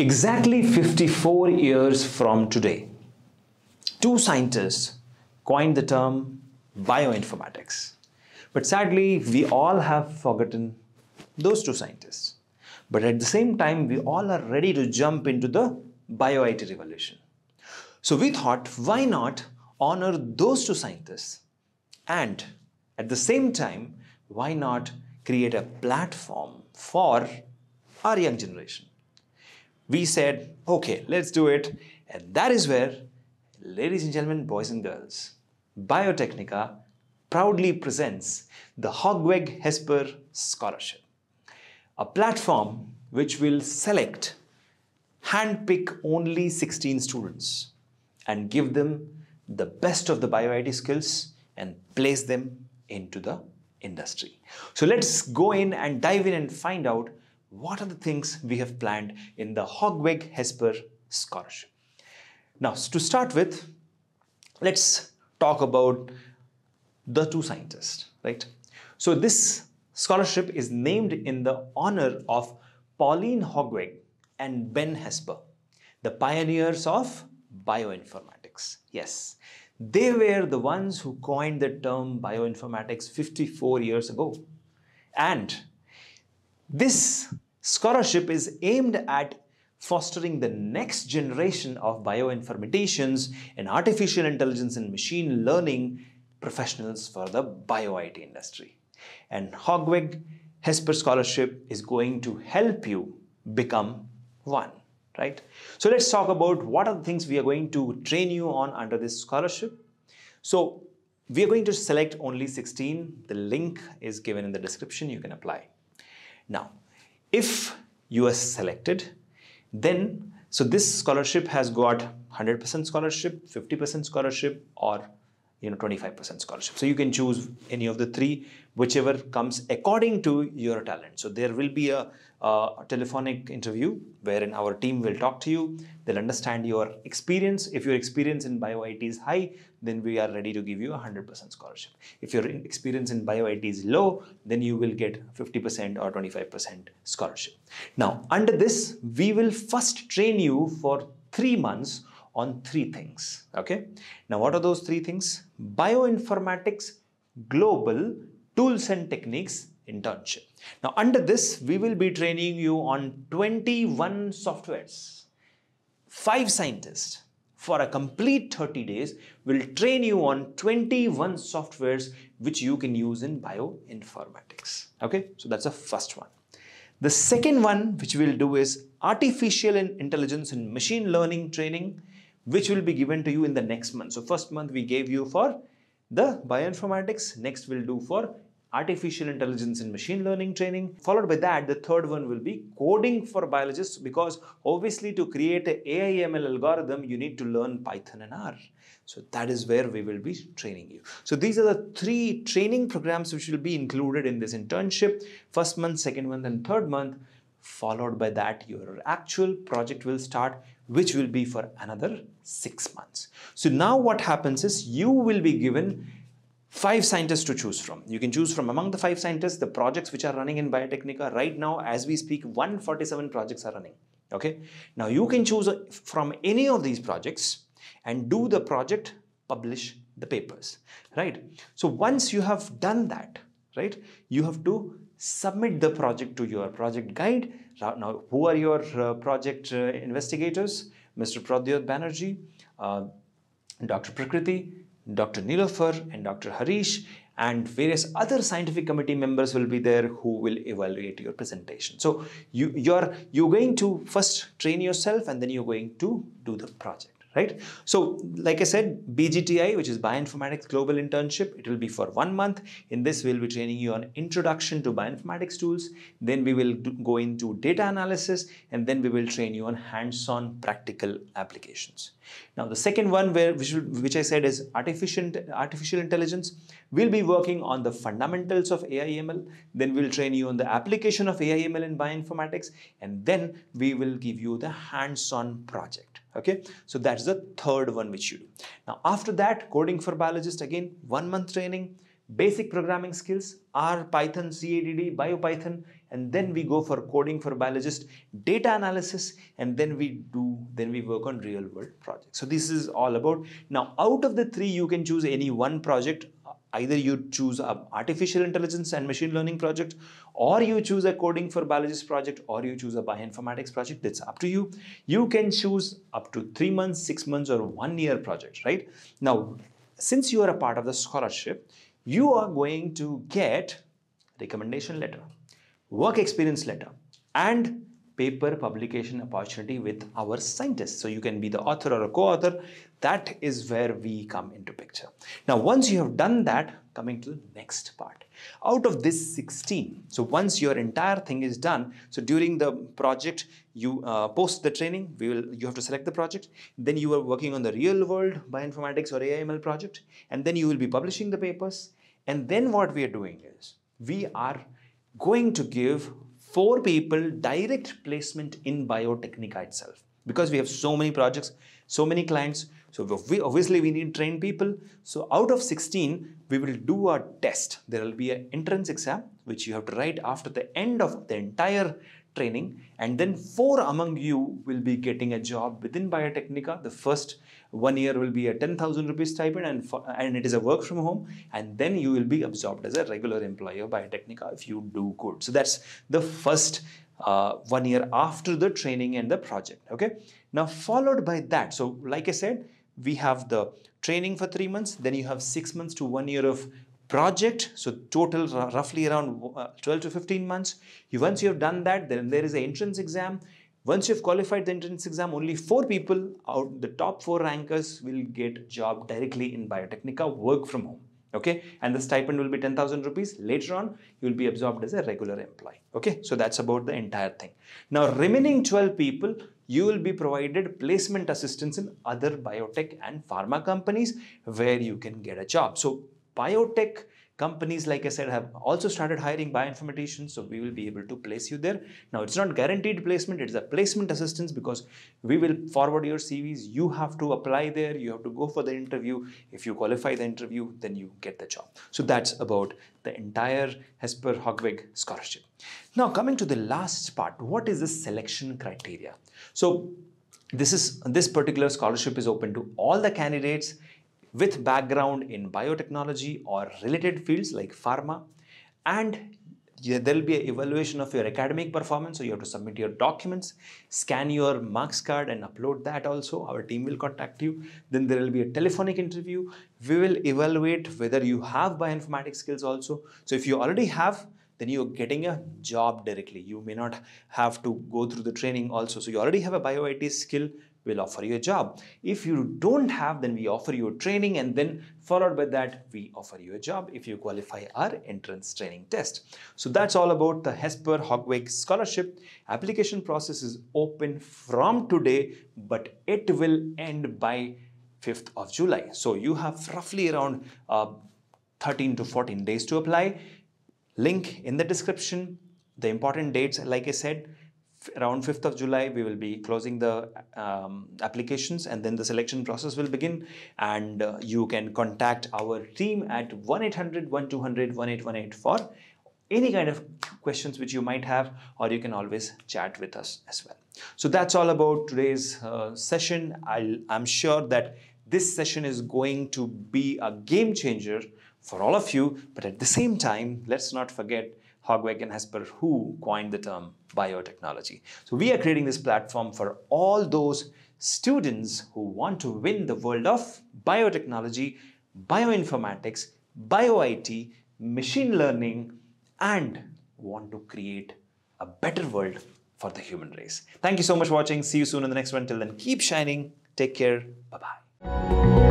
Exactly 54 years from today, two scientists coined the term bioinformatics. But sadly, we all have forgotten those two scientists. But at the same time, we all are ready to jump into the bio IT revolution. So we thought, why not honor those two scientists? And at the same time, why not create a platform for our young generation? We said, okay, let's do it. And that is where, ladies and gentlemen, boys and girls, Biotecnika proudly presents the Hogweg Hesper Scholarship, a platform which will select, handpick only 16 students and give them the best of the bio IT skills and place them into the industry. So let's go in and dive in and find out what are the things we have planned in the Hogweg Hesper Scholarship. Now, to start with, let's talk about the two scientists, right? So this scholarship is named in the honor of Pauline Hogweg and Ben Hesper, the pioneers of bioinformatics. Yes, they were the ones who coined the term bioinformatics 54 years ago. And this scholarship is aimed at fostering the next generation of bioinformaticians and artificial intelligence and machine learning professionals for the bio IT industry. And Hogweg Hesper Scholarship is going to help you become one, right? So let's talk about what are the things we are going to train you on under this scholarship. So we are going to select only 16. The link is given in the description. You can apply. Now, if you are selected, then, so this scholarship has got 100% scholarship, 50% scholarship, or you know 25% scholarship. So you can choose any of the three whichever comes according to your talent. So there will be a, a, telephonic interview wherein our team will talk to you. They'll understand your experience. If your experience in bio IT is high then we are ready to give you a 100% scholarship. If your experience in bio IT is low then you will get 50% or 25% scholarship. Now under this we will first train you for 3 months on three things. Okay. Now, what are those three things? Bioinformatics Global Tools and Techniques Internship. Now, under this, we will be training you on 21 softwares. Five scientists for a complete 30 days will train you on 21 softwares which you can use in bioinformatics. Okay, so that's the first one. The second one which we'll do is artificial intelligence and machine learning training which will be given to you in the next month. So first month we gave you for the bioinformatics, next we'll do for artificial intelligence and machine learning training. Followed by that, the third one will be coding for biologists because obviously to create an AI/ML algorithm, you need to learn Python and R. So that is where we will be training you. So these are the three training programs which will be included in this internship. First month, second month and third month. Followed by that, your actual project will start which will be for another six months. So now what happens is you will be given five scientists to choose from. You can choose from among the five scientists, the projects which are running in Biotecnika. Right now, as we speak, 147 projects are running. Okay. Now you can choose from any of these projects and do the project, publish the papers, right? So once you have done that, right, you have to submit the project to your project guide. Now, who are your uh, project uh, investigators? Mr. Pradyot Banerjee, uh, Dr. Prakriti, Dr. Nilofar and Dr. Harish and various other scientific committee members will be there who will evaluate your presentation. So you, you're, you're going to first train yourself and then you're going to do the project right? So like I said, BGTI, which is Bioinformatics Global Internship, it will be for one month. In this, we'll be training you on introduction to bioinformatics tools. Then we will go into data analysis and then we will train you on hands-on practical applications. Now the second one where which, which I said is artificial, artificial intelligence. We'll be working on the fundamentals of AI/ML. Then we'll train you on the application of AI/ML in bioinformatics. And then we will give you the hands-on project. Okay? So that's the third one which you do. Now after that coding for biologist again one month training. Basic programming skills r python cadd biopython and then we go for coding for biologist, data analysis, and then we do, then we work on real world projects. So this is all about, now out of the three, you can choose any one project. Either you choose a artificial intelligence and machine learning project or you choose a coding for biologist project or you choose a bioinformatics project. That's up to you. You can choose up to three months six months or one year project right? Now since you are a part of the scholarship you are going to get recommendation letter work experience letter and paper publication opportunity with our scientists. So you can be the author or a co-author. That is where we come into picture. Now, once you have done that, coming to the next part. Out of this 16, so once your entire thing is done, so during the project, you uh, post the training, we will, you have to select the project, then you are working on the real world bioinformatics or AIML project, and then you will be publishing the papers. And then what we are doing is, we are going to give four people direct placement in Biotecnika itself. Because we have so many projects, so many clients, so we, obviously we need trained people. So out of 16, we will do a test. There will be an entrance exam, which you have to write after the end of the entire training. And then four among you will be getting a job within Biotecnika. The first one year will be a 10,000 rupees stipend and, for, and it is a work from home. And then you will be absorbed as a regular employee of Biotecnika if you do good. So that's the first uh, one year after the training and the project. Okay. Now followed by that. So like I said, we have the training for three months. Then you have six months to one year of project. So total roughly around uh, 12 to 15 months. You, once you have done that, then there is an entrance exam. Once you've qualified the entrance exam, only four people out the top four rankers will get job directly in Biotecnika, work from home. Okay, and the stipend will be 10,000 rupees. Later on, you will be absorbed as a regular employee. Okay, so that's about the entire thing. Now, remaining 12 people, you will be provided placement assistance in other biotech and pharma companies where you can get a job. So, biotech Companies, like I said, have also started hiring bioinformaticians, so we will be able to place you there. Now, it's not guaranteed placement, it's a placement assistance because we will forward your CVs. You have to apply there, you have to go for the interview. If you qualify the interview, then you get the job. So that's about the entire Hesper Hogweg scholarship. Now, coming to the last part, what is the selection criteria? So, this is this particular scholarship is open to all the candidates with background in biotechnology or related fields like pharma. And there will be an evaluation of your academic performance. So you have to submit your documents scan your marks card and upload that also. Our team will contact you. Then there will be a telephonic interview. We will evaluate whether you have bioinformatics skills also. So if you already have then you're getting a job directly. You may not have to go through the training also. So you already have a bio IT skill we'll offer you a job. If you don't have, then we offer you a training and then followed by that, we offer you a job if you qualify our entrance training test. So that's all about the Hesper Hogweg Scholarship. Application process is open from today, but it will end by 5th of July. So you have roughly around uh, 13 to 14 days to apply. Link in the description. The important dates, like I said, around 5th of July, we will be closing the um, applications and then the selection process will begin. And uh, you can contact our team at 1-800-1200-1818 for any kind of questions which you might have or you can always chat with us as well. So that's all about today's uh, session. i I'm sure that this session is going to be a game changer for all of you. But at the same time, let's not forget Hogweg and Hesper who coined the term biotechnology. So we are creating this platform for all those students who want to win the world of biotechnology, bioinformatics, bio-IT, machine learning, and want to create a better world for the human race. Thank you so much for watching. See you soon in the next one. Till then, keep shining. Take care. Bye-bye.